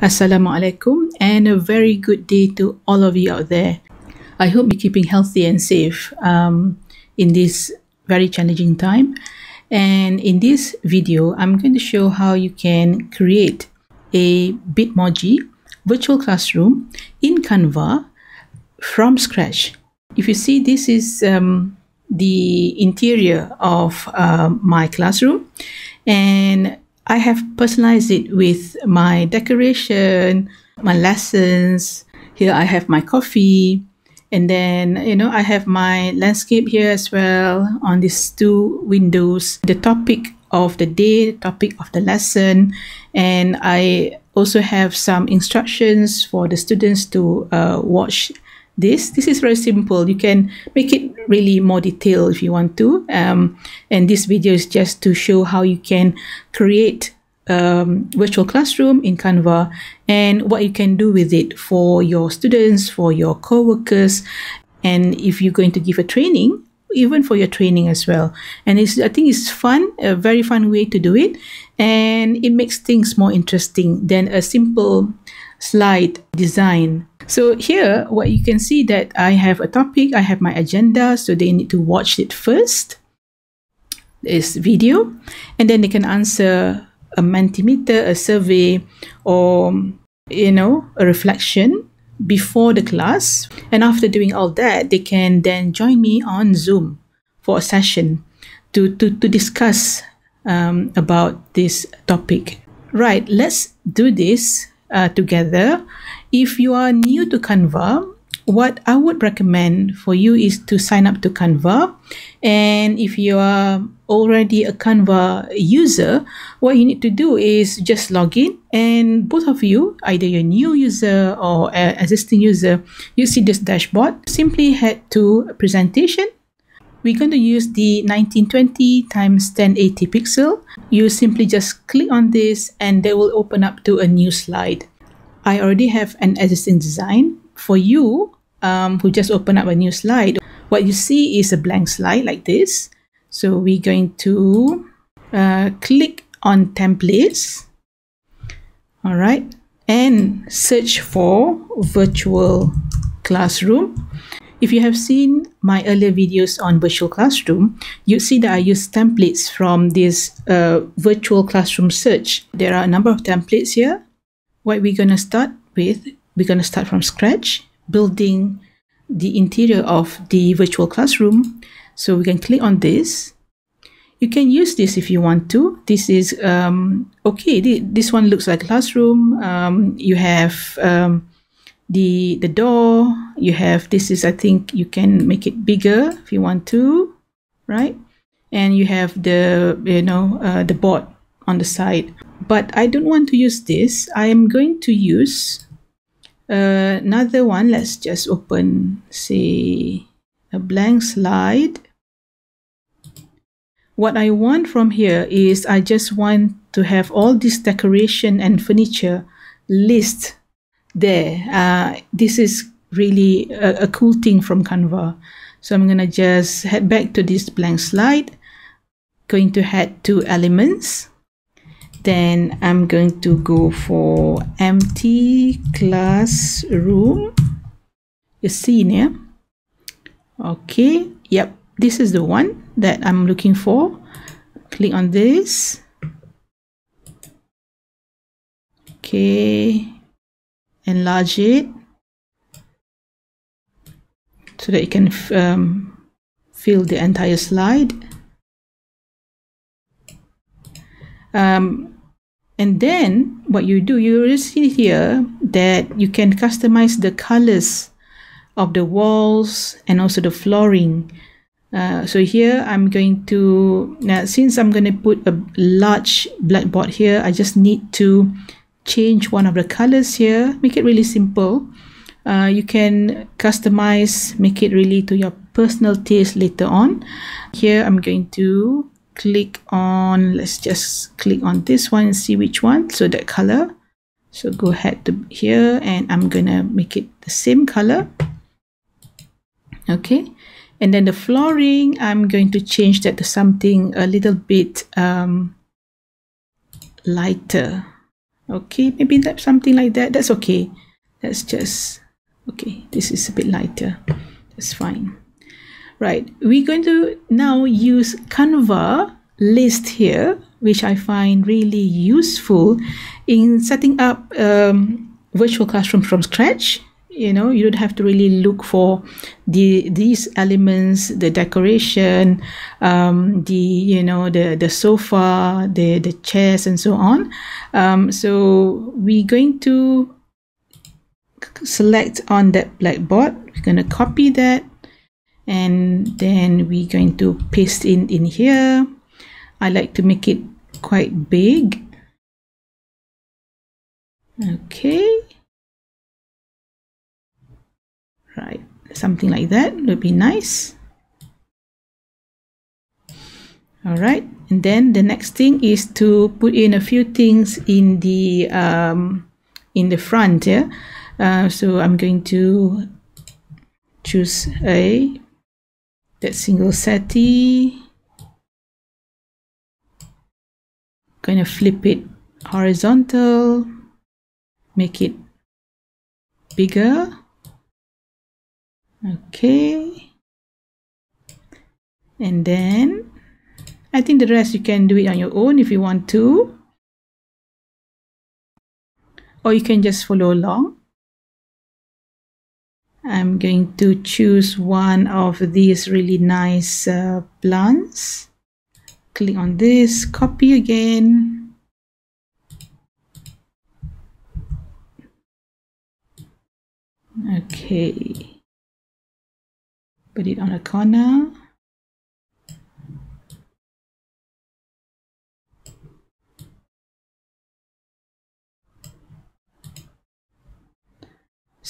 Assalamualaikum and a very good day to all of you out there. I hope you're keeping healthy and safe um, in this very challenging time. And in this video, I'm going to show how you can create a Bitmoji virtual classroom in Canva from scratch. If you see, this is um, the interior of uh, my classroom and I have personalized it with my decoration, my lessons. Here I have my coffee. And then, you know, I have my landscape here as well on these two windows. The topic of the day, the topic of the lesson. And I also have some instructions for the students to uh, watch this. This is very simple. You can make it really more detailed if you want to. Um, and this video is just to show how you can create um, virtual classroom in Canva and what you can do with it for your students, for your co-workers, and if you're going to give a training, even for your training as well. And it's, I think it's fun, a very fun way to do it. And it makes things more interesting than a simple slide design so here, what you can see that I have a topic, I have my agenda, so they need to watch it first, this video, and then they can answer a Mentimeter, a survey, or, you know, a reflection before the class. And after doing all that, they can then join me on Zoom for a session to, to, to discuss um, about this topic. Right, let's do this uh, together if you are new to Canva, what I would recommend for you is to sign up to Canva. And if you are already a Canva user, what you need to do is just log in and both of you, either your new user or existing user, you see this dashboard. Simply head to presentation. We're going to use the 1920 times 1080 pixel. You simply just click on this and they will open up to a new slide. I already have an existing design. For you um, who just open up a new slide, what you see is a blank slide like this. So we're going to uh, click on templates. All right. And search for virtual classroom. If you have seen my earlier videos on virtual classroom, you see that I use templates from this uh, virtual classroom search. There are a number of templates here what we're going to start with, we're going to start from scratch, building the interior of the virtual classroom. So we can click on this. You can use this if you want to. This is, um, okay, this one looks like classroom. Um, you have um, the, the door. You have, this is, I think you can make it bigger if you want to, right? And you have the, you know, uh, the board on the side but I don't want to use this. I am going to use uh, another one. Let's just open, say, a blank slide. What I want from here is I just want to have all this decoration and furniture list there. Uh, this is really a, a cool thing from Canva. So I'm going to just head back to this blank slide. Going to head to elements then I'm going to go for empty classroom. You see here okay yep this is the one that I'm looking for. Click on this. Okay enlarge it so that you can um, fill the entire slide. Um, and then what you do, you will see here that you can customize the colors of the walls and also the flooring. Uh, so here I'm going to, now since I'm going to put a large blackboard here, I just need to change one of the colors here, make it really simple. Uh, you can customize, make it really to your personal taste later on. Here I'm going to click on let's just click on this one and see which one. So that color. So go ahead to here and I'm gonna make it the same color. Okay. And then the flooring I'm going to change that to something a little bit um, lighter. Okay maybe that something like that. That's okay. That's just okay this is a bit lighter. That's fine right. We're going to now use canva list here which i find really useful in setting up um, virtual classroom from scratch. You know you don't have to really look for the these elements the decoration um, the you know the the sofa the the chairs and so on. Um, so we're going to select on that blackboard. We're going to copy that and then we're going to paste in in here. I like to make it quite big. Okay. Right. Something like that would be nice. All right and then the next thing is to put in a few things in the um, in the front yeah? Uh, so I'm going to choose a that single settee. Going to flip it horizontal. Make it bigger. Okay. And then I think the rest you can do it on your own if you want to. Or you can just follow along I'm going to choose one of these really nice uh, plants. Click on this copy again. Okay. Put it on a corner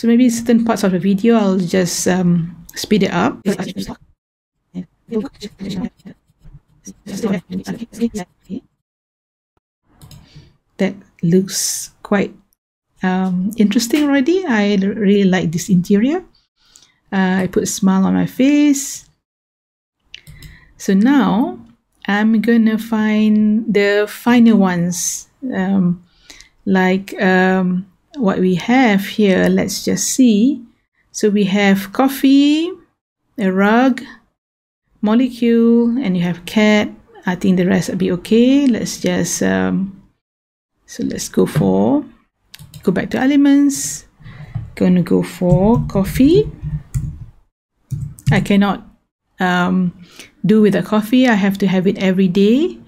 so maybe certain parts of the video I'll just um, speed it up. That looks quite um, interesting already. I really like this interior. Uh, I put a smile on my face. So now I'm gonna find the finer ones, um, like um, what we have here. Let's just see. So we have coffee, a rug, molecule, and you have cat. I think the rest will be okay. Let's just um, so let's go for go back to elements. Gonna go for coffee. I cannot um, do with a coffee. I have to have it every day.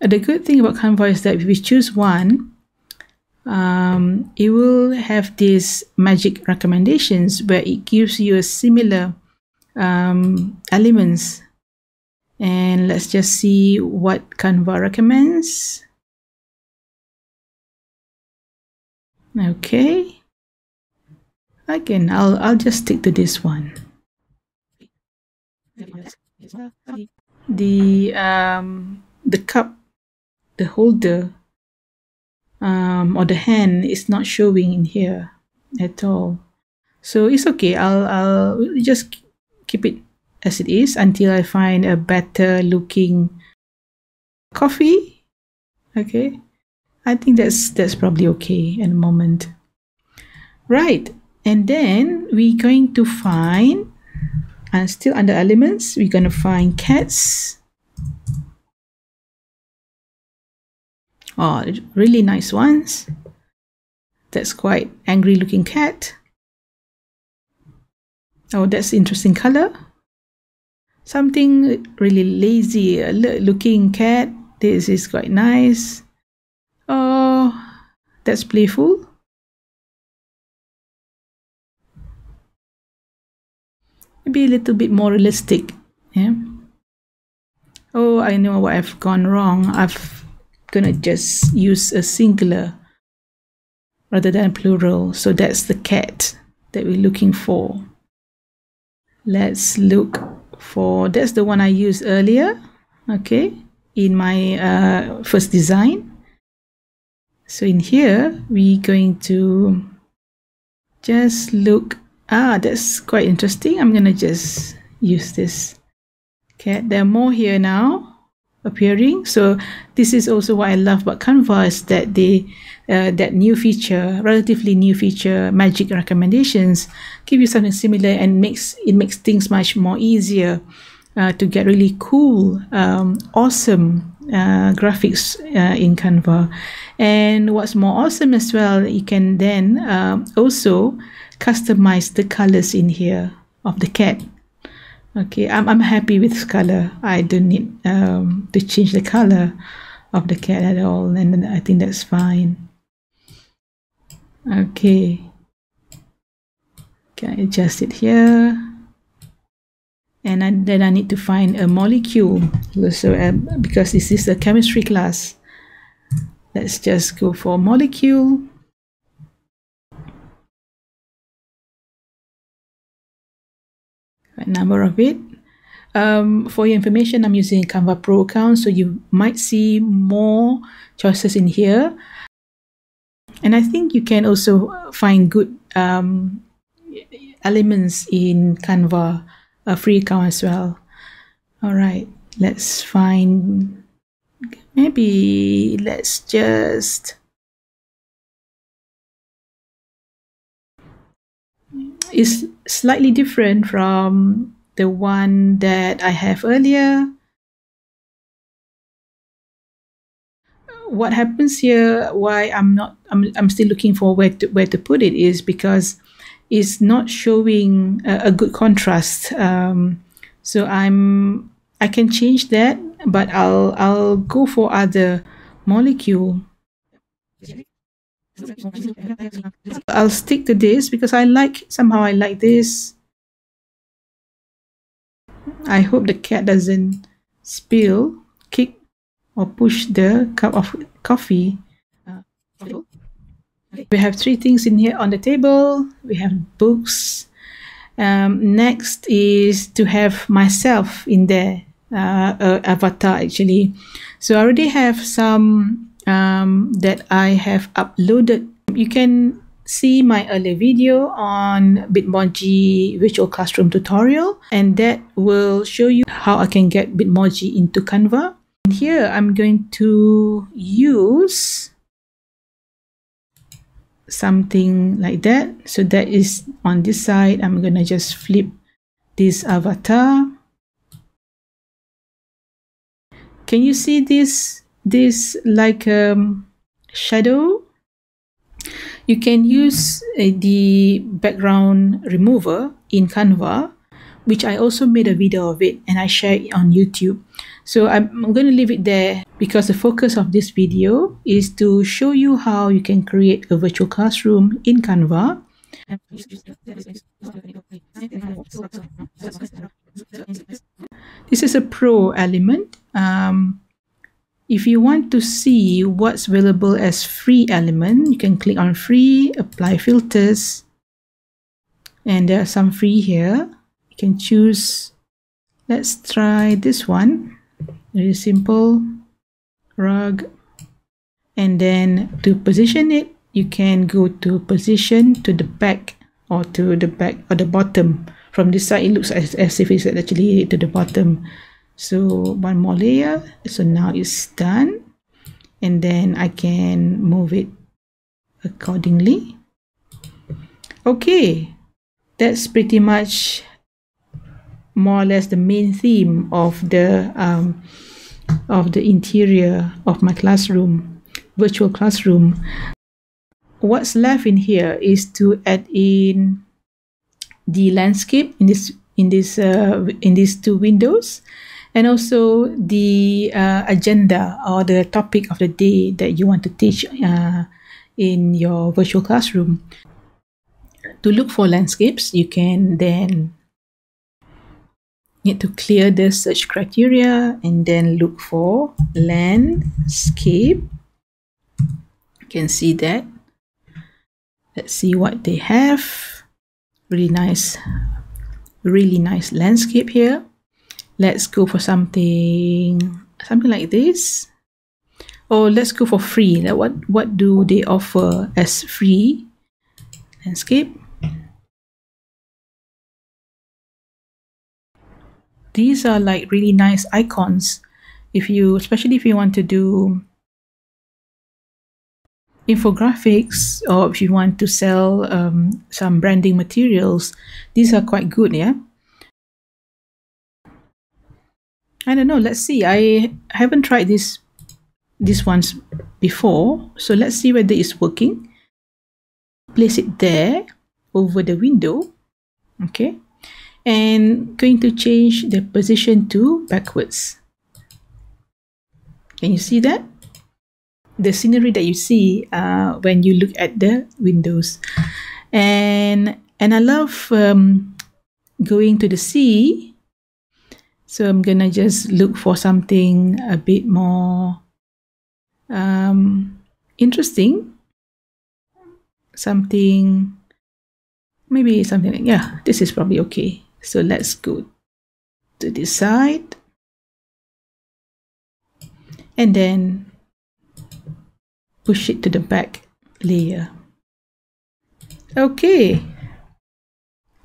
The good thing about Canva is that if we choose one, um, it will have these magic recommendations where it gives you a similar um, elements. And let's just see what Canva recommends. Okay. Again, I'll I'll just stick to this one. The um the cup, the holder, um or the hand is not showing in here at all. So it's okay. I'll I'll just keep it as it is until I find a better looking coffee. Okay. I think that's that's probably okay at the moment. Right, and then we're going to find, and still under elements, we're going to find cats. Oh, really nice ones. That's quite angry looking cat. Oh, that's interesting color. Something really lazy looking cat. This is quite nice. Oh, that's playful. Maybe a little bit more realistic. Yeah. Oh, I know what I've gone wrong. I've gonna just use a singular rather than plural. So that's the cat that we're looking for. Let's look for that's the one I used earlier. Okay, in my uh, first design. So in here, we're going to just look. Ah, that's quite interesting. I'm to just use this. Okay, there are more here now. Appearing. So this is also what I love about Canva is that they uh, that new feature, relatively new feature, magic recommendations, give you something similar and makes it makes things much more easier uh, to get really cool, um, awesome uh, graphics uh, in Canva. And what's more awesome as well, you can then um, also customize the colors in here of the cat. Okay, I'm, I'm happy with this color. I don't need um, to change the color of the cat at all, and I think that's fine. Okay, can I adjust it here? And I, then I need to find a molecule. So uh, because this is a chemistry class, let's just go for molecule. Number of it. Um, for your information, I'm using Canva Pro account, so you might see more choices in here. And I think you can also find good um, elements in Canva a free account as well. All right, let's find, maybe let's just is slightly different from the one that I have earlier. What happens here, why I'm not, I'm, I'm still looking for where to, where to put it is because it's not showing a, a good contrast. Um, so I'm, I can change that, but I'll, I'll go for other molecule. I'll stick to this because I like, somehow I like this. I hope the cat doesn't spill, kick, or push the cup of coffee. We have three things in here on the table. We have books. Um, next is to have myself in there, uh, uh, avatar actually. So I already have some um, that I have uploaded. You can see my earlier video on Bitmoji virtual classroom tutorial and that will show you how I can get Bitmoji into Canva. And here I'm going to use something like that. So that is on this side. I'm going to just flip this avatar. Can you see this this like um, shadow you can use uh, the background remover in Canva which I also made a video of it and I share it on YouTube. So I'm, I'm going to leave it there because the focus of this video is to show you how you can create a virtual classroom in Canva. This is a pro element. Um, if you want to see what's available as free element, you can click on free, apply filters, and there are some free here. You can choose, let's try this one, very simple, rug. And then to position it, you can go to position to the back or to the back or the bottom. From this side, it looks as, as if it's actually to the bottom so one more layer. So now it's done. And then I can move it accordingly. Okay. That's pretty much more or less the main theme of the um, of the interior of my classroom virtual classroom. What's left in here is to add in the landscape in this in this uh, in these two windows and also the uh, agenda or the topic of the day that you want to teach uh, in your virtual classroom. To look for landscapes, you can then need to clear the search criteria and then look for landscape. You can see that. Let's see what they have. Really nice, really nice landscape here let's go for something something like this. Or let's go for free. Like what what do they offer as free landscape? These are like really nice icons. If you especially if you want to do infographics or if you want to sell um, some branding materials these are quite good yeah i don't know. Let's see. I haven't tried this this ones before. So let's see whether it's working. Place it there over the window. Okay. And going to change the position to backwards. Can you see that? The scenery that you see uh, when you look at the windows. And and I love um, going to the sea so I'm gonna just look for something a bit more um, interesting something maybe something like yeah this is probably okay so let's go to this side and then push it to the back layer. Okay,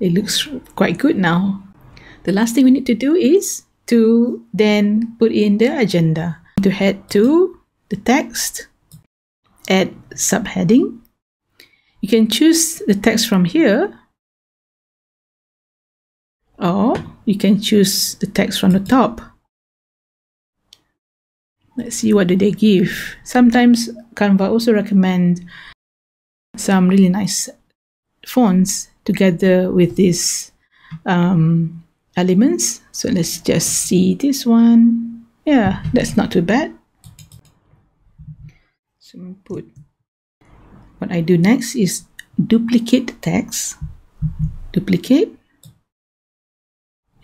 it looks quite good now. The last thing we need to do is to then put in the agenda. To head to the text, add subheading. You can choose the text from here or you can choose the text from the top. Let's see what do they give. Sometimes Canva also recommend some really nice fonts together with this um, elements. So let's just see this one. Yeah, that's not too bad. So put what I do next is duplicate text. Duplicate.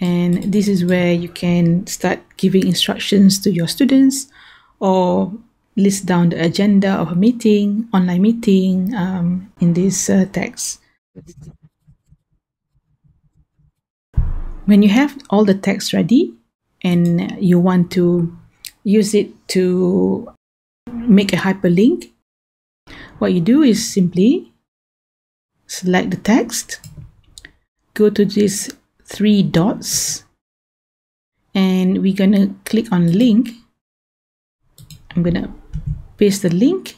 And this is where you can start giving instructions to your students or list down the agenda of a meeting, online meeting um, in this uh, text. When you have all the text ready and you want to use it to make a hyperlink, what you do is simply select the text, go to these three dots, and we're going to click on link. I'm gonna paste the link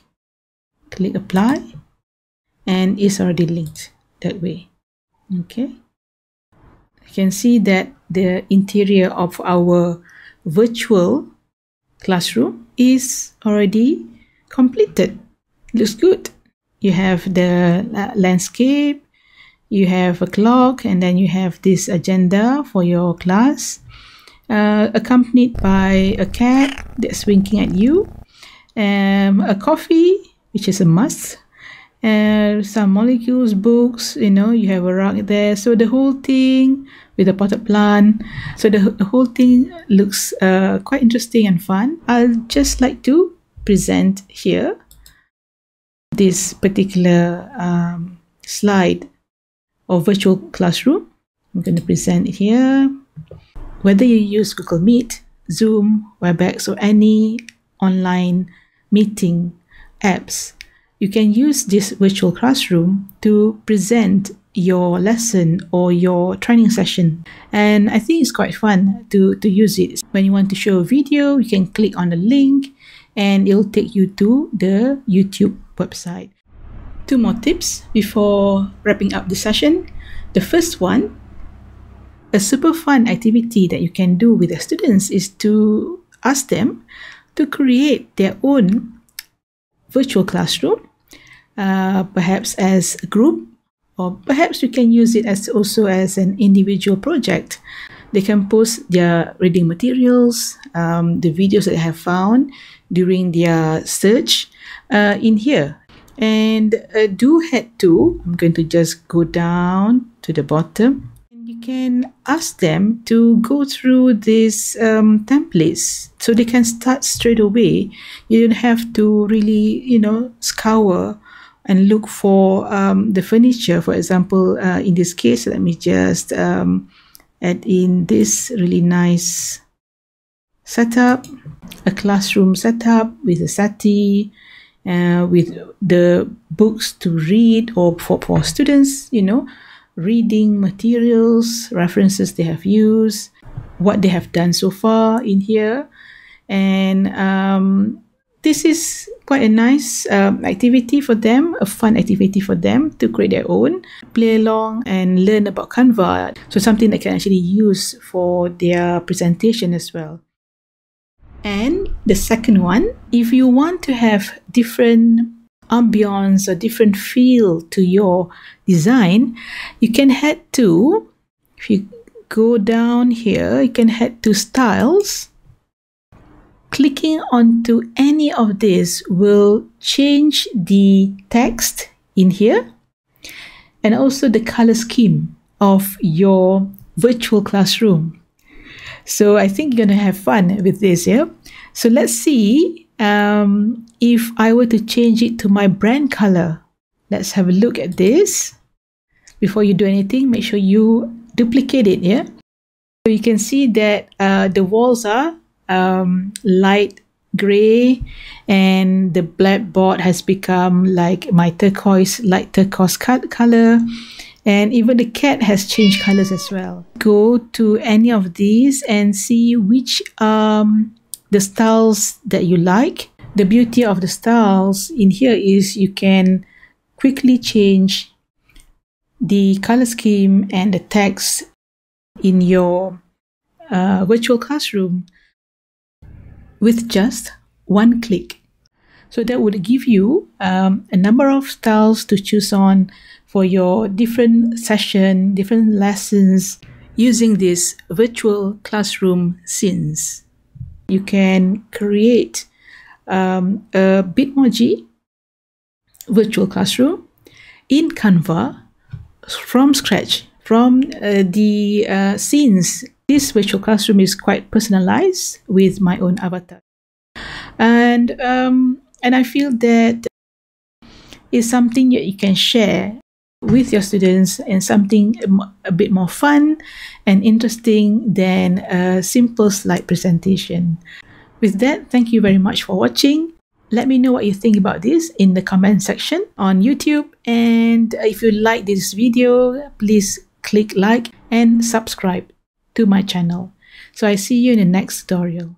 click apply and it's already linked that way. Okay you can see that the interior of our virtual classroom is already completed. Looks good. You have the uh, landscape you have a clock and then you have this agenda for your class uh, accompanied by a cat that's winking at you, um, a coffee, which is a must, and some molecules, books, you know, you have a rug there. So the whole thing with a potted plant. So the, the whole thing looks uh, quite interesting and fun. I'll just like to present here this particular um, slide of virtual classroom. I'm going to present here. Whether you use Google Meet, Zoom, WebEx, or any online meeting apps, you can use this virtual classroom to present your lesson or your training session. And I think it's quite fun to, to use it. When you want to show a video, you can click on the link and it'll take you to the YouTube website. Two more tips before wrapping up the session. The first one a super fun activity that you can do with the students is to ask them to create their own virtual classroom, uh, perhaps as a group, or perhaps you can use it as also as an individual project. They can post their reading materials, um, the videos that they have found during their search uh, in here. And uh, do head to, I'm going to just go down to the bottom And you can ask them to go through these um, templates so they can start straight away. You don't have to really, you know, scour and look for um, the furniture. For example, uh, in this case, let me just um, add in this really nice setup, a classroom setup with a settee, uh, with the books to read or for, for students, you know, reading materials, references they have used, what they have done so far in here. and um, this is quite a nice um, activity for them, a fun activity for them to create their own, play along and learn about Canva. So something they can actually use for their presentation as well. And the second one, if you want to have different ambience or different feel to your design, you can head to, if you go down here, you can head to styles Clicking onto any of this will change the text in here and also the color scheme of your virtual classroom. So I think you're going to have fun with this, yeah? So let's see um, if I were to change it to my brand color. Let's have a look at this. Before you do anything, make sure you duplicate it, yeah? So you can see that uh, the walls are um, light gray and the blackboard has become like my turquoise light turquoise color and even the cat has changed colors as well. Go to any of these and see which um the styles that you like. The beauty of the styles in here is you can quickly change the color scheme and the text in your uh, virtual classroom with just one click. So that would give you um, a number of styles to choose on for your different session, different lessons using this virtual classroom scenes. You can create um, a Bitmoji virtual classroom in Canva from scratch, from uh, the uh, scenes this virtual classroom is quite personalized with my own avatar. And um, and I feel that is something that you can share with your students and something a bit more fun and interesting than a simple slide presentation. With that, thank you very much for watching. Let me know what you think about this in the comment section on YouTube. And if you like this video, please click like and subscribe to my channel. So I see you in the next tutorial.